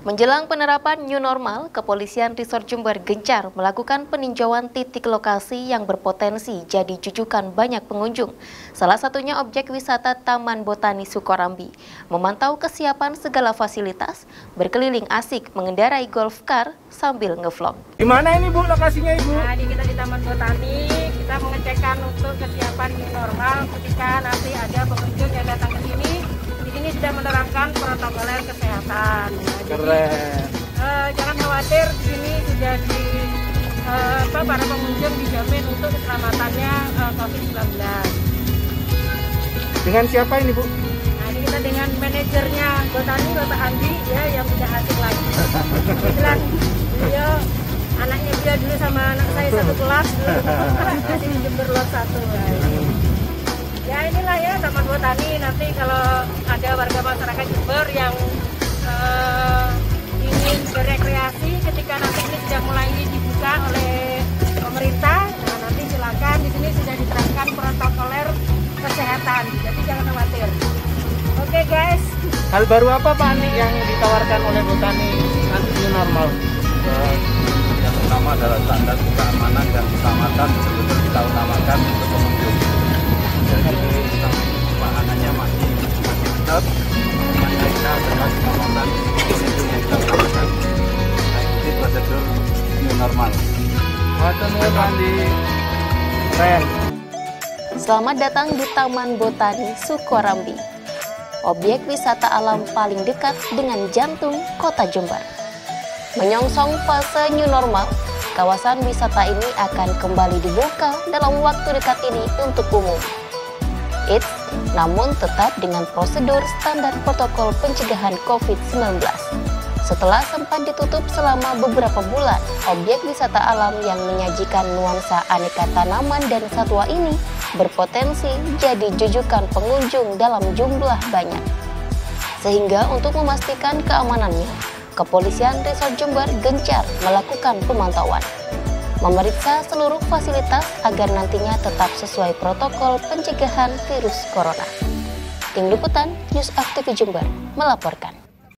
Menjelang penerapan new normal, Kepolisian Resort Jember gencar melakukan peninjauan titik lokasi yang berpotensi jadi jujukan banyak pengunjung. Salah satunya objek wisata Taman Botani Sukorambi. Memantau kesiapan segala fasilitas, berkeliling asik mengendarai golf car sambil ngevlog. Di mana ini Bu lokasinya Ibu? Nah, di kita di Taman Botani, kita mengecekkan untuk kesiapan new normal ketika nanti ada pengunjung yang datang ke sini. Di sini sudah menerapkan protokol kesehatan. Keren. uh, jangan khawatir di sini sudah di uh, apa, para pengunjung dijamin untuk keselamatannya uh, COVID-19. Dengan siapa ini Bu? Nah ini kita dengan manajernya Botani Bapak Andi ya yang tidak asing lagi. Kebetulan beliau anaknya dia dulu sama anak saya satu kelas dulu masih di Jember Lot satu. Ya inilah ya Taman Botani nanti kalau ada warga masyarakat Jember yang uh, jadi jangan khawatir. Oke guys, Hal baru apa Pak Andi yang ditawarkan oleh Botani nanti new normal? yang pertama adalah standar keamanan dan keselamatan betul-betul kita utamakan untuk pengunjung. Jadi wahananya masih masih tetap, kita terus pengawasan prosedur yang kita utamakan. Nah, ini prosedur new normal. Pak Andi. Keren. Selamat datang di Taman Botani Sukorambi, objek wisata alam paling dekat dengan jantung kota Jember. Menyongsong fase new normal, kawasan wisata ini akan kembali dibuka dalam waktu dekat ini untuk umum. It's namun tetap dengan prosedur standar protokol pencegahan COVID-19. Setelah sempat ditutup selama beberapa bulan, objek wisata alam yang menyajikan nuansa aneka tanaman dan satwa ini berpotensi jadi jujukan pengunjung dalam jumlah banyak. Sehingga untuk memastikan keamanannya, Kepolisian Resort Jember gencar melakukan pemantauan. Memeriksa seluruh fasilitas agar nantinya tetap sesuai protokol pencegahan virus corona. Tim Liputan News Aktif Jember melaporkan.